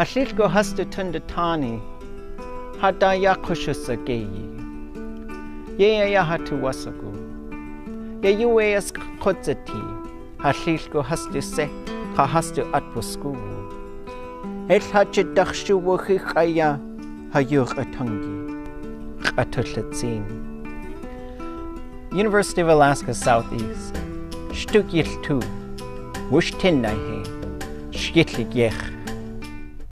Hersheyko has to turn the tani, hada yakushasa geyi. Ye ya hatu wasagu. Ye yue as kotzati, hallil has to se, ha hasta atwasku. El hache dakshu wachi kaya, hayuch atungi. Atutlatzin. University of Alaska Southeast. Stukyil tu. Wush tin. Shkitlik yech.